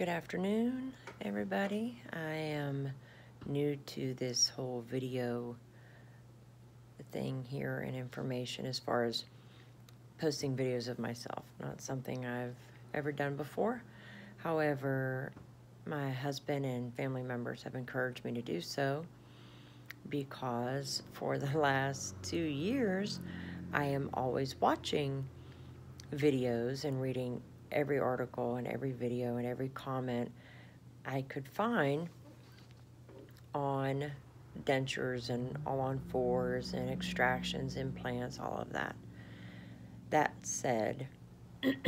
Good afternoon, everybody. I am new to this whole video thing here and information as far as posting videos of myself. Not something I've ever done before. However, my husband and family members have encouraged me to do so because for the last two years, I am always watching videos and reading every article and every video and every comment I could find on dentures and all on fours and extractions, implants, all of that. That said,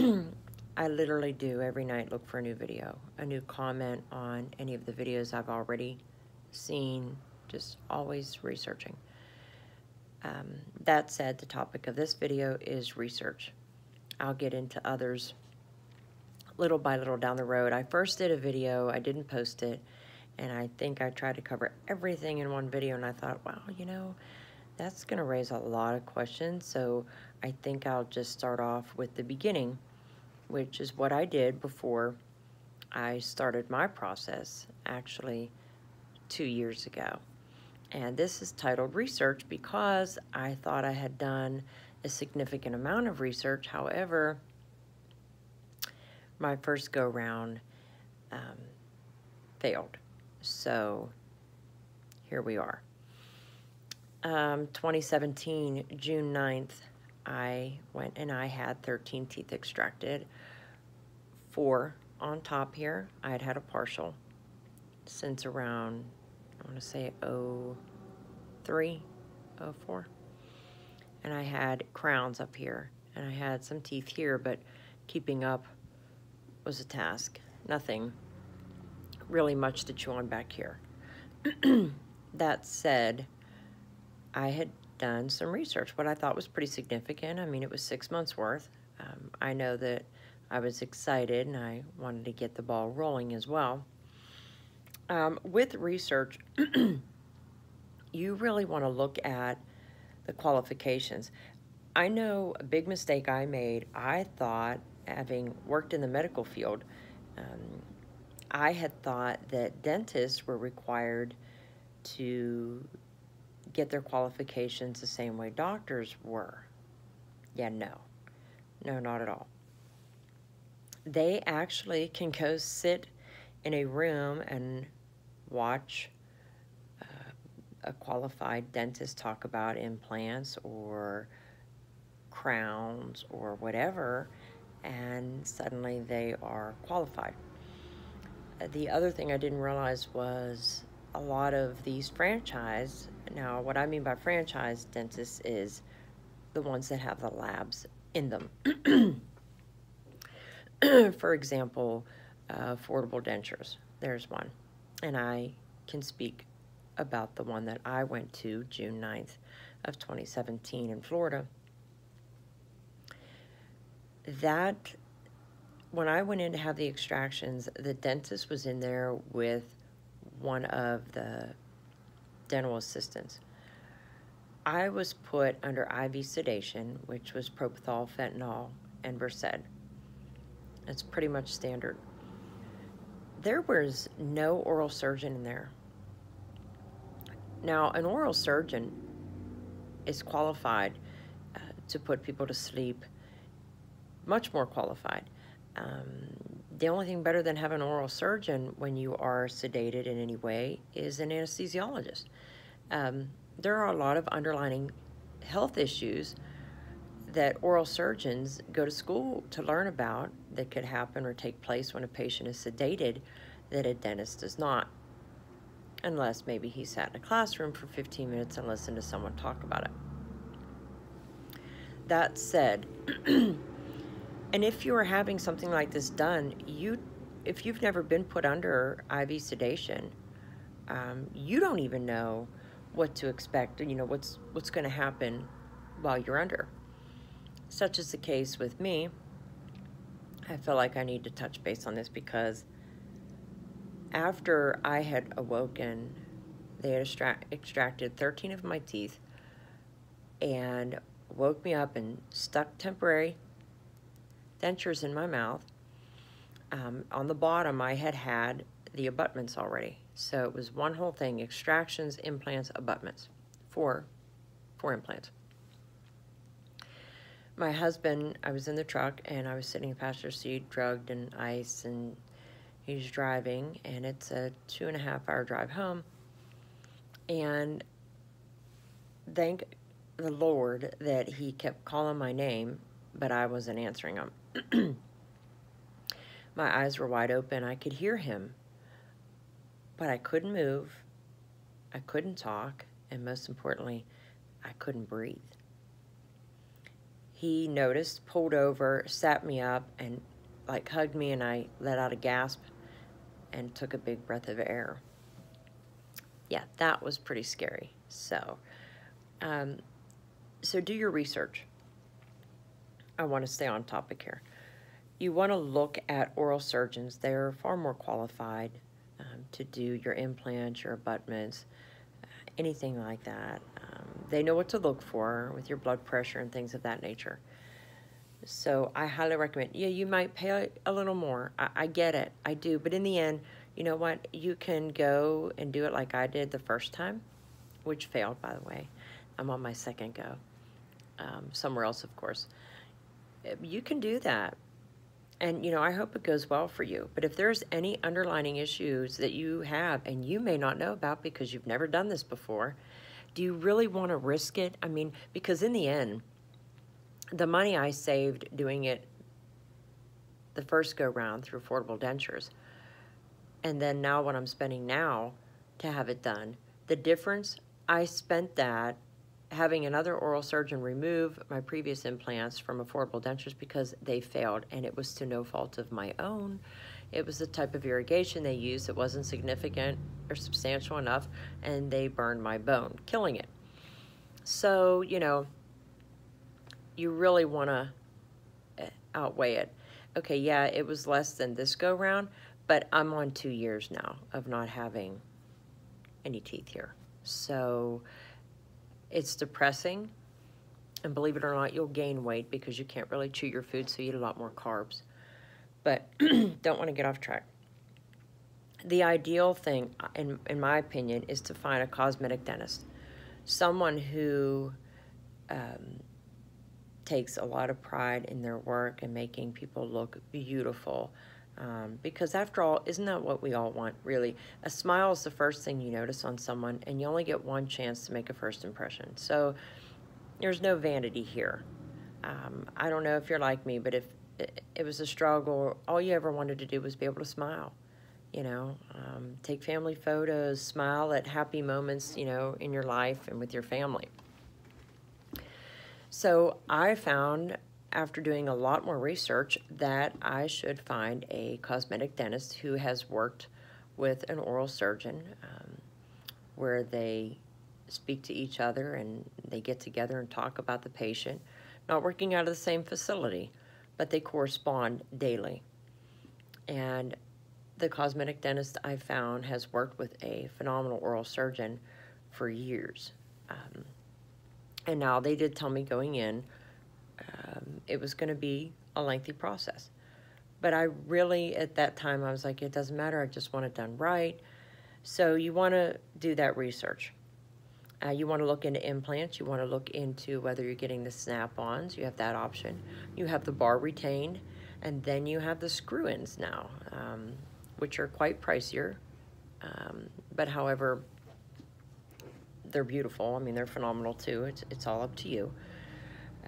I literally do every night look for a new video, a new comment on any of the videos I've already seen, just always researching. Um, that said, the topic of this video is research. I'll get into others little by little down the road. I first did a video, I didn't post it, and I think I tried to cover everything in one video, and I thought, wow, you know, that's going to raise a lot of questions, so I think I'll just start off with the beginning, which is what I did before I started my process, actually two years ago. And this is titled Research because I thought I had done a significant amount of research. However, my first go round um, failed. So here we are. Um, 2017, June 9th, I went and I had 13 teeth extracted. Four on top here. I had had a partial since around, I want to say 03, 04. And I had crowns up here. And I had some teeth here, but keeping up was a task. Nothing really much to chew on back here. that said, I had done some research, what I thought was pretty significant. I mean, it was six months worth. Um, I know that I was excited and I wanted to get the ball rolling as well. Um, with research, you really want to look at the qualifications. I know a big mistake I made. I thought having worked in the medical field, um, I had thought that dentists were required to get their qualifications the same way doctors were. Yeah, no. No, not at all. They actually can go sit in a room and watch uh, a qualified dentist talk about implants or crowns or whatever and suddenly they are qualified. Uh, the other thing I didn't realize was a lot of these franchise, now what I mean by franchise dentists is the ones that have the labs in them. For example, uh, affordable dentures, there's one. And I can speak about the one that I went to June 9th of 2017 in Florida that when I went in to have the extractions, the dentist was in there with one of the dental assistants. I was put under IV sedation, which was propofol, fentanyl, and Versed. It's pretty much standard. There was no oral surgeon in there. Now, an oral surgeon is qualified uh, to put people to sleep much more qualified. Um, the only thing better than having an oral surgeon when you are sedated in any way is an anesthesiologist. Um, there are a lot of underlying health issues that oral surgeons go to school to learn about that could happen or take place when a patient is sedated that a dentist does not. Unless maybe he sat in a classroom for 15 minutes and listened to someone talk about it. That said, And if you are having something like this done, you, if you've never been put under IV sedation, um, you don't even know what to expect. You know what's what's going to happen while you're under. Such is the case with me. I feel like I need to touch base on this because after I had awoken, they had extract, extracted 13 of my teeth and woke me up and stuck temporary dentures in my mouth. um, on the bottom, I had had the abutments already. So it was one whole thing, extractions, implants, abutments, four, four implants. My husband, I was in the truck and I was sitting in passenger seat, drugged in ice, and he's driving, and it's a two and a half hour drive home. And thank the Lord that he kept calling my name, but I wasn't answering him. my eyes were wide open. I could hear him, but I couldn't move. I couldn't talk. And most importantly, I couldn't breathe. He noticed, pulled over, sat me up, and like hugged me, and I let out a gasp and took a big breath of air. Yeah, that was pretty scary. So, um, so do your research. I want to stay on topic here. You want to look at oral surgeons. They're far more qualified um, to do your implants, your abutments, uh, anything like that. Um, they know what to look for with your blood pressure and things of that nature. So I highly recommend. Yeah, you might pay a little more. I, I get it. I do. But in the end, you know what? You can go and do it like I did the first time, which failed, by the way. I'm on my second go. Um, somewhere else, of course. You can do that. And, you know, I hope it goes well for you. But if there's any underlining issues that you have and you may not know about because you've never done this before, do you really want to risk it? I mean, because in the end, the money I saved doing it the first go round through affordable dentures, and then now what I'm spending now to have it done, the difference, I spent that having another oral surgeon remove my previous implants from affordable dentures because they failed and it was to no fault of my own. It was the type of irrigation they used that wasn't significant or substantial enough and they burned my bone, killing it. So, you know, you really want to eh, outweigh it. Okay, yeah, it was less than this go round, but I'm on two years now of not having any teeth here. So it's depressing. And believe it or not, you'll gain weight because you can't really chew your food, so you eat a lot more carbs. But don't want to get off track. The ideal thing, in, in my opinion, is to find a cosmetic dentist. Someone who um, takes a lot of pride in their work and making people look beautiful. Um, because after all, isn't that what we all want, really? A smile is the first thing you notice on someone, and you only get one chance to make a first impression. So there's no vanity here. Um, I don't know if you're like me, but if it was a struggle, all you ever wanted to do was be able to smile. You know, um, take family photos, smile at happy moments, you know, in your life and with your family. So I found after doing a lot more research that I should find a cosmetic dentist who has worked with an oral surgeon um, where they speak to each other and they get together and talk about the patient, not working out of the same facility, but they correspond daily. And the cosmetic dentist I found has worked with a phenomenal oral surgeon for years. Um, and now they did tell me going in um, it was going to be a lengthy process. But I really, at that time, I was like, it doesn't matter. I just want it done right. So you want to do that research. Uh, you want to look into implants. You want to look into whether you're getting the snap-ons. You have that option. You have the bar retained. And then you have the screw-ins now, um, which are quite pricier. Um, but however, they're beautiful. I mean, they're phenomenal too. It's, it's all up to you.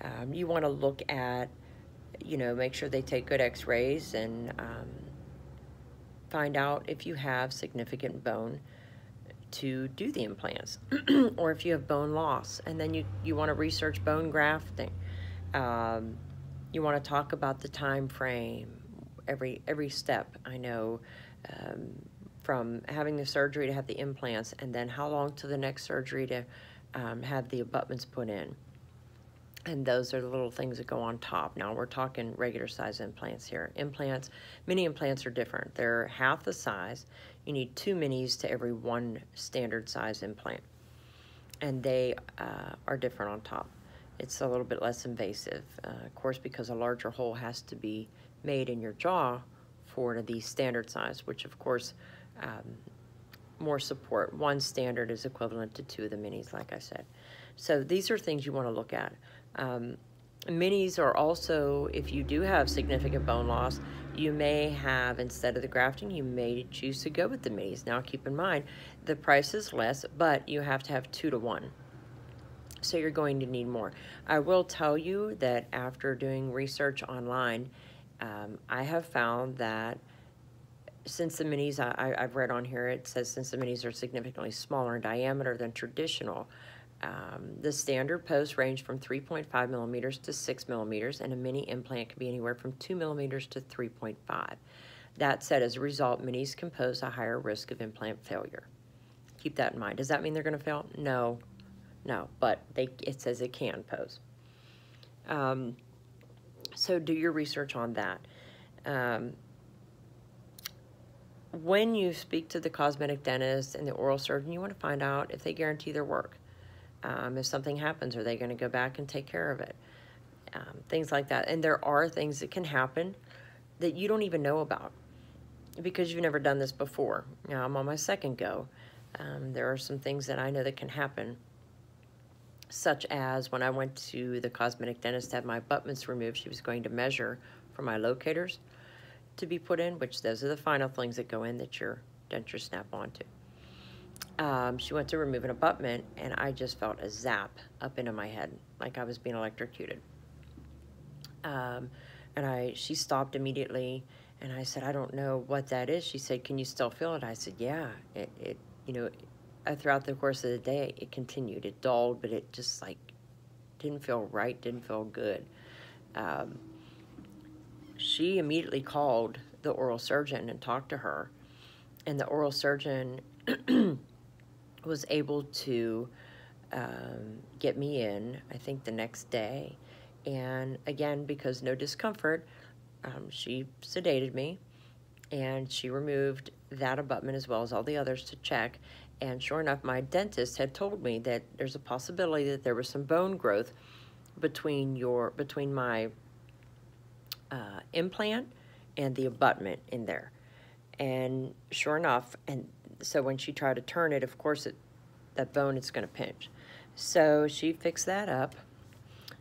Um, you want to look at, you know, make sure they take good x-rays and um, find out if you have significant bone to do the implants or if you have bone loss. And then you, you want to research bone grafting. Um, you want to talk about the time frame, every, every step. I know um, from having the surgery to have the implants, and then how long to the next surgery to um, have the abutments put in. And those are the little things that go on top. Now we're talking regular size implants here. Implants, mini implants are different. They're half the size. You need two minis to every one standard size implant. And they uh, are different on top. It's a little bit less invasive, uh, of course, because a larger hole has to be made in your jaw for the standard size, which of course, um, more support. One standard is equivalent to two of the minis, like I said. So these are things you want to look at. Um, minis are also, if you do have significant bone loss, you may have, instead of the grafting, you may choose to go with the minis. Now keep in mind, the price is less, but you have to have two to one. So you're going to need more. I will tell you that after doing research online, um, I have found that since the minis, I, have read on here, it says since the minis are significantly smaller in diameter than traditional, um, the standard posts range from 3.5 millimeters to 6 millimeters, and a mini implant can be anywhere from 2 millimeters to 3.5. That said, as a result, minis can pose a higher risk of implant failure. Keep that in mind. Does that mean they're going to fail? No, no, but they, it says it can pose. Um, so do your research on that. Um, when you speak to the cosmetic dentist and the oral surgeon, you want to find out if they guarantee their work. Um, if something happens, are they going to go back and take care of it? Um, things like that. And there are things that can happen that you don't even know about because you've never done this before. Now, I'm on my second go. Um, there are some things that I know that can happen, such as when I went to the cosmetic dentist to have my abutments removed, she was going to measure for my locators to be put in, which those are the final things that go in that your dentures snap onto um, she went to remove an abutment, and I just felt a zap up into my head, like I was being electrocuted. Um, and I, she stopped immediately, and I said, I don't know what that is. She said, Can you still feel it? I said, Yeah. It, it you know, uh, throughout the course of the day, it continued. It dulled, but it just like didn't feel right, didn't feel good. Um, she immediately called the oral surgeon and talked to her, and the oral surgeon was able to um, get me in, I think, the next day. And again, because no discomfort, um, she sedated me and she removed that abutment as well as all the others to check. And sure enough, my dentist had told me that there's a possibility that there was some bone growth between your between my uh, implant and the abutment in there. And sure enough, and so when she tried to turn it, of course, it, that bone is going to pinch. So she fixed that up.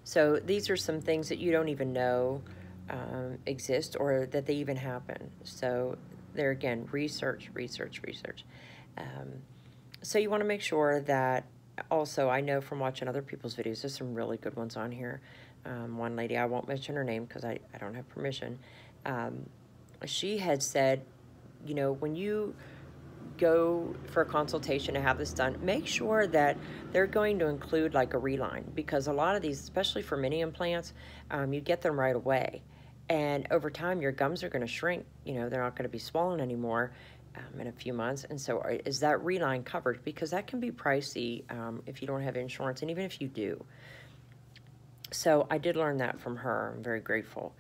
So these are some things that you don't even know um, exist or that they even happen. So there again, research, research, research. Um, so you want to make sure that also, I know from watching other people's videos, there's some really good ones on here. Um, one lady, I won't mention her name because I, I don't have permission. Um, she had said, you know, when you go for a consultation to have this done, make sure that they're going to include like a reline because a lot of these, especially for mini implants, um, you get them right away. And over time, your gums are going to shrink. You know, they're not going to be swollen anymore um, in a few months. And so, uh, is that reline covered? Because that can be pricey um, if you don't have insurance, and even if you do. So, I did learn that from her. I'm very grateful.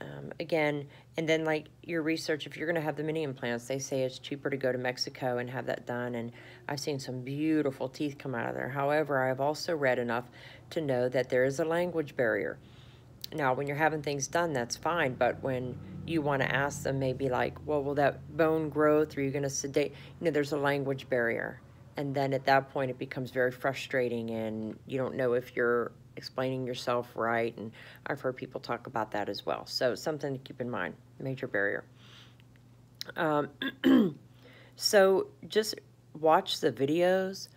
Um, again, and then like your research, if you're going to have the mini implants, they say it's cheaper to go to Mexico and have that done. And I've seen some beautiful teeth come out of there. However, I've also read enough to know that there is a language barrier. Now, when you're having things done, that's fine. But when you want to ask them, maybe like, well, will that bone growth? Are you going to sedate? You know, there's a language barrier. And then at that point, it becomes very frustrating, and you don't know if you're explaining yourself right. And I've heard people talk about that as well. So something to keep in mind, major barrier. Um, so just watch the videos,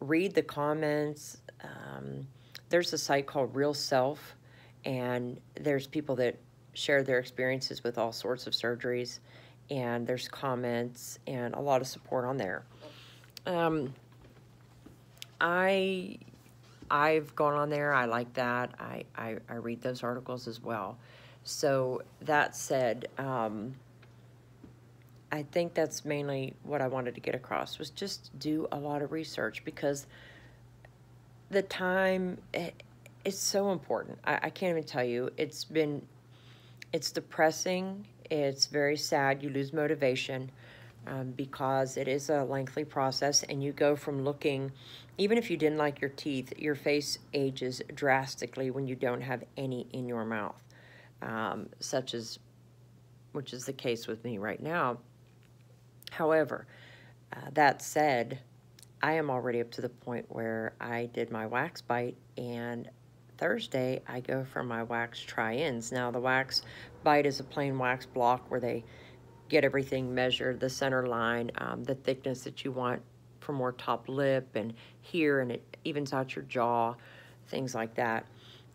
read the comments. Um, there's a site called Real Self, and there's people that share their experiences with all sorts of surgeries, and there's comments and a lot of support on there. Um, I I've gone on there. I like that. I, I, I read those articles as well. So that said, um, I think that's mainly what I wanted to get across was just do a lot of research because the time it, it's so important. I, I can't even tell you. It's been it's depressing. It's very sad. You lose motivation um, because it is a lengthy process and you go from looking even if you didn't like your teeth, your face ages drastically when you don't have any in your mouth, um, such as which is the case with me right now. However, uh, that said, I am already up to the point where I did my wax bite and Thursday I go for my wax try-ins. Now the wax bite is a plain wax block where they get everything measured, the center line, um, the thickness that you want for more top lip and here and it evens out your jaw, things like that.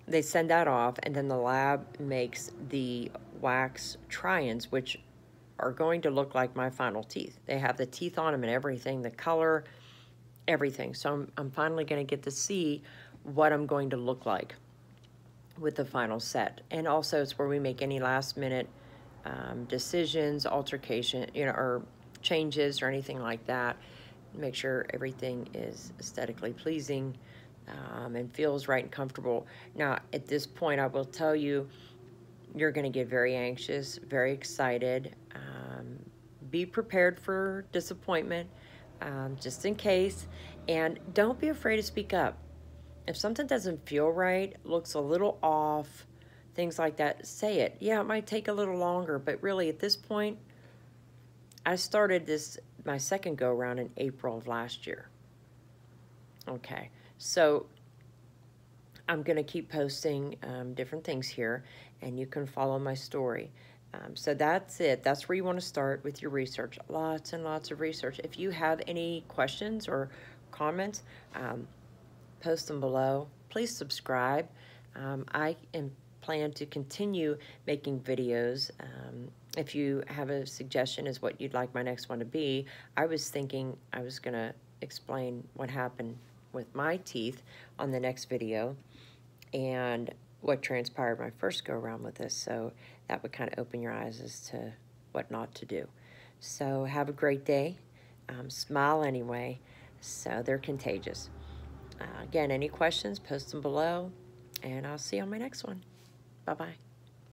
They send that off and then the lab makes the wax try-ins which are going to look like my final teeth. They have the teeth on them and everything, the color, everything. So I'm, I'm finally going to get to see what I'm going to look like with the final set. And also it's where we make any last minute um, decisions, altercation, you know, or changes or anything like that. Make sure everything is aesthetically pleasing um, and feels right and comfortable. Now, at this point, I will tell you, you're going to get very anxious, very excited. Um, be prepared for disappointment, um, just in case. And don't be afraid to speak up. If something doesn't feel right, looks a little off, things like that, say it. Yeah, it might take a little longer, but really at this point, I started this, my second go around in April of last year. Okay, so I'm going to keep posting um, different things here, and you can follow my story. Um, so that's it. That's where you want to start with your research. Lots and lots of research. If you have any questions or comments, um, post them below. Please subscribe. Um, I am plan to continue making videos. Um, if you have a suggestion as what you'd like my next one to be, I was thinking I was going to explain what happened with my teeth on the next video and what transpired my first go around with this. So that would kind of open your eyes as to what not to do. So have a great day. Um, smile anyway. So they're contagious. Uh, again, any questions, post them below, and I'll see you on my next one. Bye bye.